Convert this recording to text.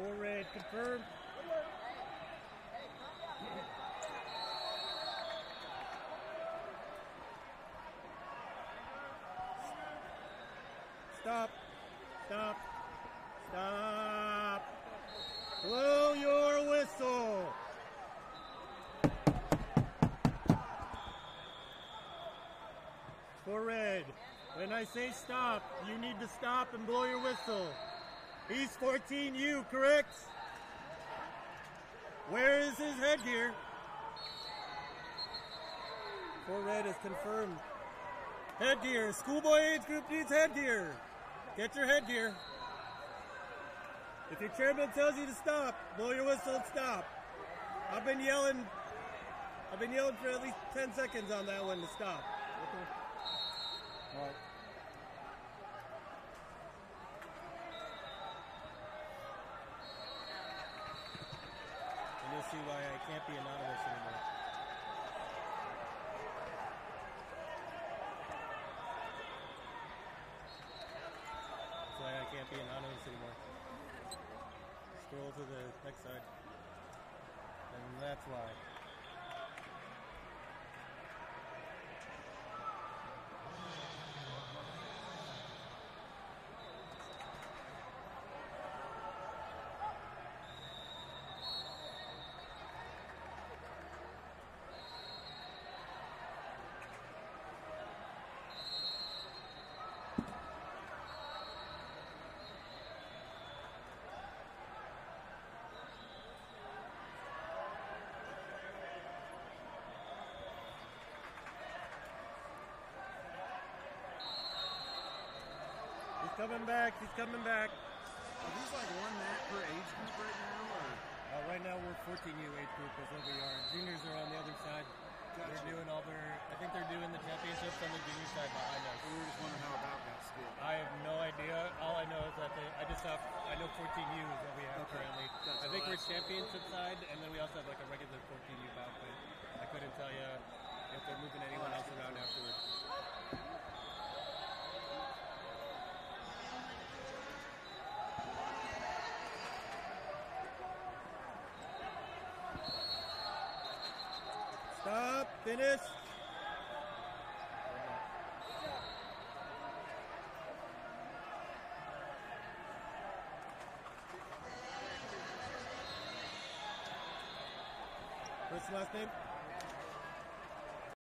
Four red, confirm. Stop. Stop. Stop. Blow your whistle. For red. When I say stop, you need to stop and blow your whistle. He's 14U, correct? Where is his headgear? For red is confirmed. Headgear. Schoolboy age group needs headgear. Get your headgear. If your chairman tells you to stop, blow your whistle and stop. I've been yelling. I've been yelling for at least 10 seconds on that one to stop. All right. Why I can't be anonymous anymore. That's why I can't be anonymous anymore. Scroll to the next side. And that's why. Coming back. He's coming back. Are these like one mat per age group right now, or Uh, right now we're 14U age group is what we are. Juniors are on the other side. Gotcha. They're doing all their. I think they're doing the championships on the junior side behind us. we were just wondering how about that still? I have no idea. All I know is that they, I just have. I know 14U is what we have Okay. currently. Gotcha. I think we're championship side, and then we also have like a regular 14U bout. But I couldn't tell you if they're moving Stop. Finish. And last name?